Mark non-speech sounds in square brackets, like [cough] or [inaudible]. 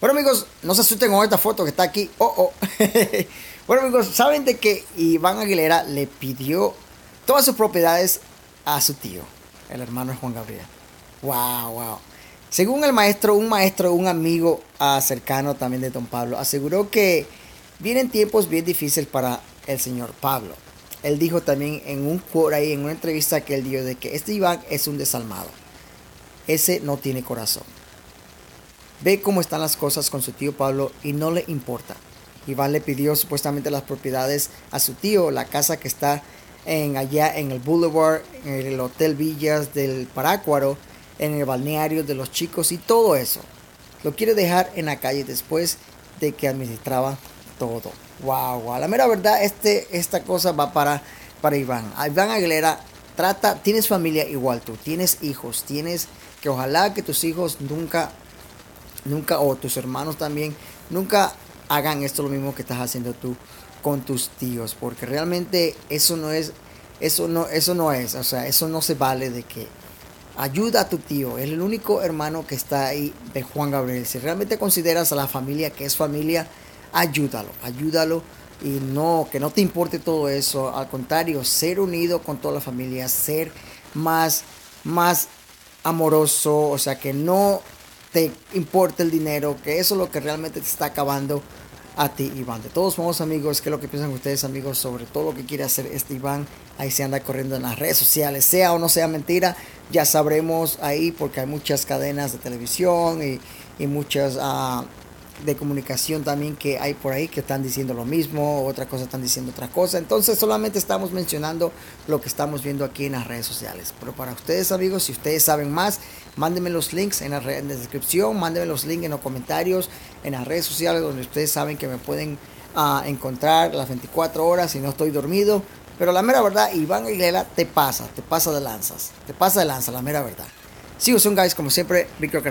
Bueno amigos, no se asusten con esta foto que está aquí. Oh, oh. [laughs] bueno amigos, saben de que Iván Aguilera le pidió todas sus propiedades a su tío, el hermano Juan Gabriel. Wow, wow. Según el maestro, un maestro, un amigo ah, cercano también de don Pablo, aseguró que vienen tiempos bien difíciles para el señor Pablo. Él dijo también en un por ahí, en una entrevista que él dio, de que este Iván es un desalmado. Ese no tiene corazón. Ve cómo están las cosas con su tío Pablo y no le importa. Iván le pidió supuestamente las propiedades a su tío, la casa que está en allá en el Boulevard, en el Hotel Villas del Parácuaro, en el balneario de los chicos y todo eso. Lo quiere dejar en la calle después de que administraba todo. Wow, wow. La mera verdad, este, esta cosa va para, para Iván. Iván Aguilera trata, tienes familia igual tú, tienes hijos, tienes que ojalá que tus hijos nunca, nunca, o tus hermanos también, nunca hagan esto lo mismo que estás haciendo tú con tus tíos, porque realmente eso no es, eso no, eso no es, o sea, eso no se vale de que Ayuda a tu tío, es el único hermano que está ahí de Juan Gabriel. Si realmente consideras a la familia que es familia, ayúdalo, ayúdalo y no que no te importe todo eso, al contrario, ser unido con toda la familia, ser más más amoroso, o sea, que no te importe el dinero, que eso es lo que realmente te está acabando a ti, Iván. De todos modos, amigos, ¿qué es lo que piensan ustedes, amigos, sobre todo lo que quiere hacer este Iván? Ahí se anda corriendo en las redes sociales, sea o no sea mentira, ya sabremos ahí porque hay muchas cadenas de televisión y, y muchas uh, de comunicación también que hay por ahí que están diciendo lo mismo, otra cosa están diciendo otra cosa. Entonces solamente estamos mencionando lo que estamos viendo aquí en las redes sociales. Pero para ustedes amigos, si ustedes saben más, mándenme los links en la, en la descripción, mándenme los links en los comentarios, en las redes sociales donde ustedes saben que me pueden uh, encontrar las 24 horas si no estoy dormido. Pero la mera verdad, Iván Aguilera te pasa, te pasa de lanzas, te pasa de lanza, la mera verdad. Sigo son guys, como siempre, Víctor.